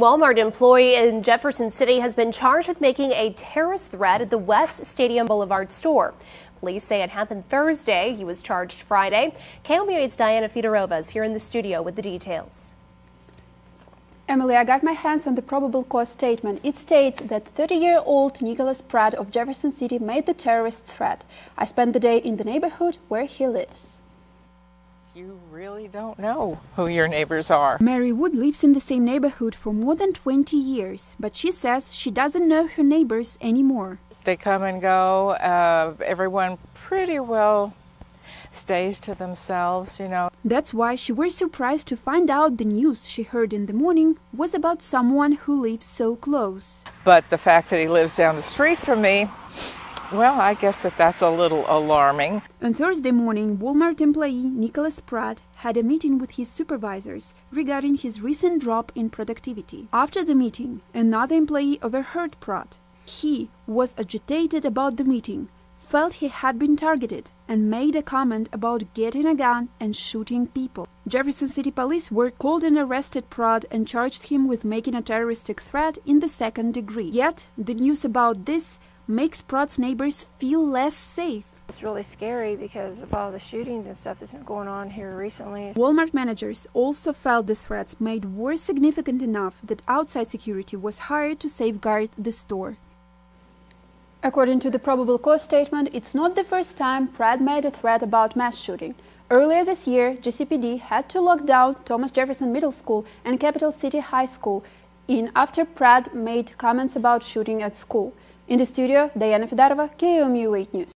Walmart employee in Jefferson City has been charged with making a terrorist threat at the West Stadium Boulevard store. Police say it happened Thursday. He was charged Friday. KOMU8's Diana Fidarova is here in the studio with the details. Emily, I got my hands on the probable cause statement. It states that 30-year-old Nicholas Pratte of Jefferson City made the terrorist threat. I spent the day in the neighborhood where he lives you really don't know who your neighbors are. Mary Wood lives in the same neighborhood for more than 20 years, but she says she doesn't know her neighbors anymore. They come and go. Uh, everyone pretty well stays to themselves, you know. That's why she was surprised to find out the news she heard in the morning was about someone who lives so close. But the fact that he lives down the street from me well, I guess that that's a little alarming. On Thursday morning, Walmart employee Nicholas Pratte had a meeting with his supervisors regarding his recent drop in productivity. After the meeting, another employee overheard Pratte. He was agitated about the meeting, felt he had been targeted, and made a comment about getting a gun and shooting people. Jefferson City police were called and arrested Pratte and charged him with making a terroristic threat in the second degree. Yet, the news about this makes Pratte's neighbors feel less safe. It's really scary because of all the shootings and stuff that's been going on here recently. Walmart managers also felt the threats made were significant enough that outside security was hired to safeguard the store. According to the probable cause statement, it's not the first time Pratte made a threat about mass shooting. Earlier this year, GCPD had to lock down Thomas Jefferson Middle School and Capital City High School in after Pratte made comments about shooting at school. In the studio, Diana Fidarova, KOMU 8 News.